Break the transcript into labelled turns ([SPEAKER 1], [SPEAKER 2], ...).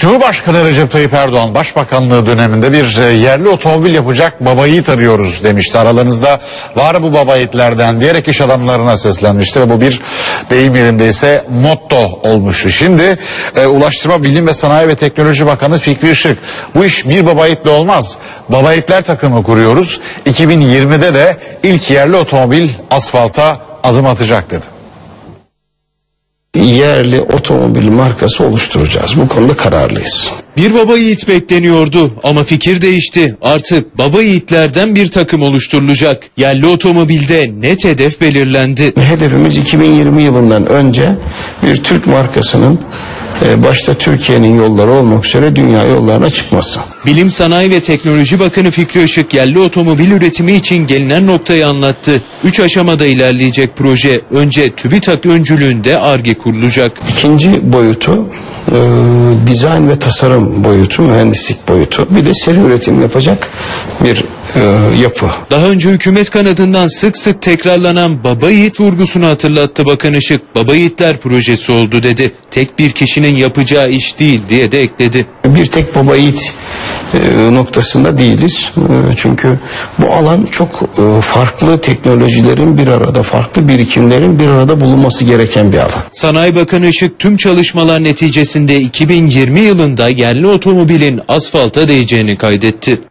[SPEAKER 1] Cumhurbaşkanı Recep Tayyip Erdoğan Başbakanlığı döneminde bir e, yerli otomobil yapacak baba yiğit arıyoruz demişti. Aralarınızda var bu baba yiğitlerden diyerek iş adamlarına seslenmişti ve bu bir deyim yerindeyse motto olmuştu. Şimdi e, Ulaştırma Bilim ve Sanayi ve Teknoloji Bakanı Fikri Işık bu iş bir baba yiğitle olmaz. Baba yiğitler takımı kuruyoruz. 2020'de de ilk yerli otomobil asfalta adım atacak dedi.
[SPEAKER 2] Yerli otomobil markası oluşturacağız. Bu konuda kararlıyız.
[SPEAKER 3] Bir baba yiğit bekleniyordu ama fikir değişti. Artık baba yiğitlerden bir takım oluşturulacak. Yerli otomobilde net hedef belirlendi.
[SPEAKER 2] Hedefimiz 2020 yılından önce bir Türk markasının başta Türkiye'nin yolları olmak üzere dünya yollarına çıkması.
[SPEAKER 3] Bilim Sanayi ve Teknoloji Bakanı Fikri Işık yerli otomobil üretimi için gelinen noktayı anlattı. Üç aşamada ilerleyecek proje. Önce TÜBİTAK öncülüğünde ARGE kurulacak.
[SPEAKER 2] İkinci boyutu e, dizayn ve tasarım boyutu, mühendislik boyutu. Bir de seri üretim yapacak bir e, yapı.
[SPEAKER 3] Daha önce hükümet kanadından sık sık tekrarlanan baba yiğit vurgusunu hatırlattı Bakan Işık. Baba yiğitler projesi oldu dedi. Tek bir kişinin yapacağı iş değil diye de ekledi.
[SPEAKER 2] Bir tek baba yiğit e, noktasında değiliz. E, çünkü bu alan çok e, farklı teknolojilerin bir arada, farklı birikimlerin bir arada bulunması gereken bir alan.
[SPEAKER 3] Sanayi Bakanı Işık tüm çalışmalar neticesinde 2020 yılında yerli otomobilin asfalta değeceğini kaydetti.